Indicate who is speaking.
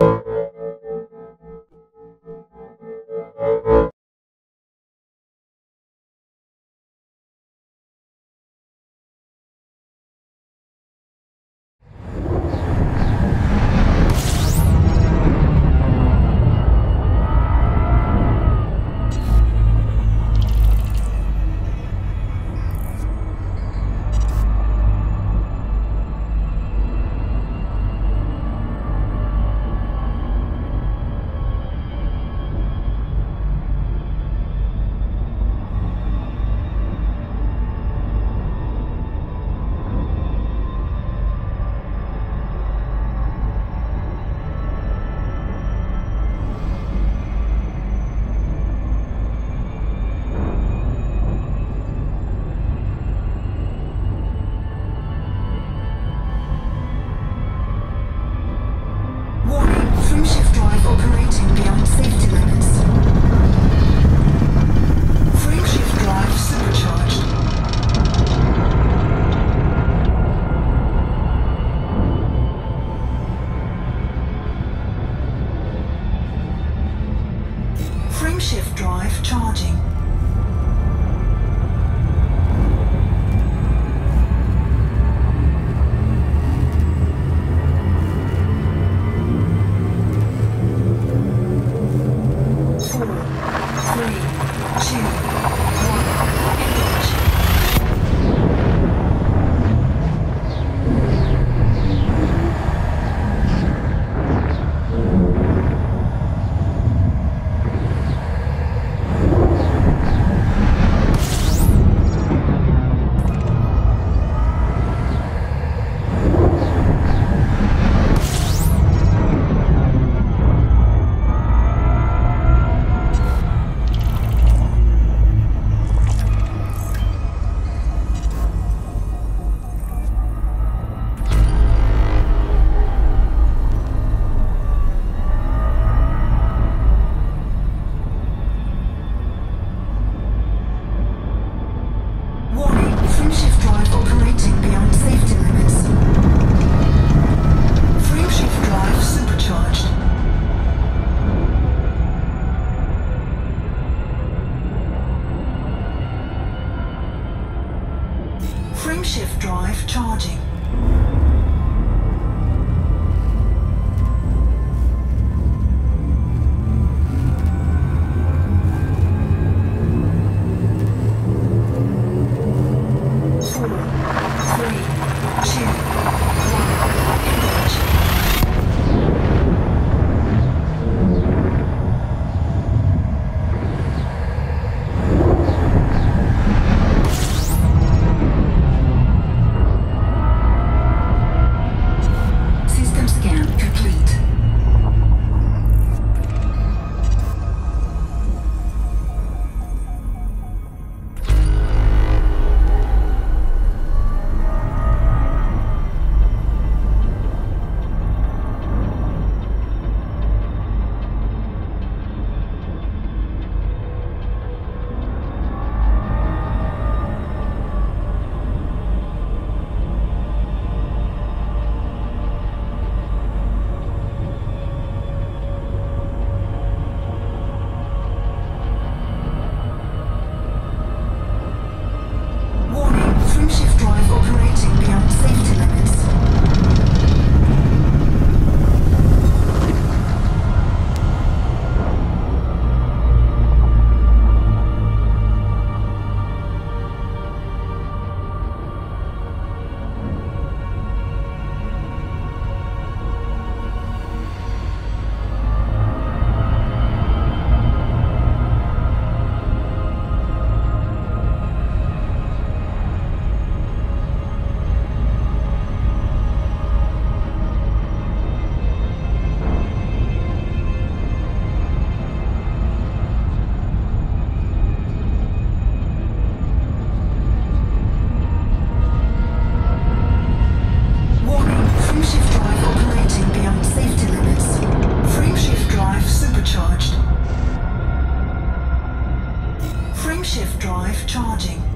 Speaker 1: you. operating beyond safety limits. Frameshift drive supercharged. Frameshift drive charging. Spring shift drive charging. Shift drive charging.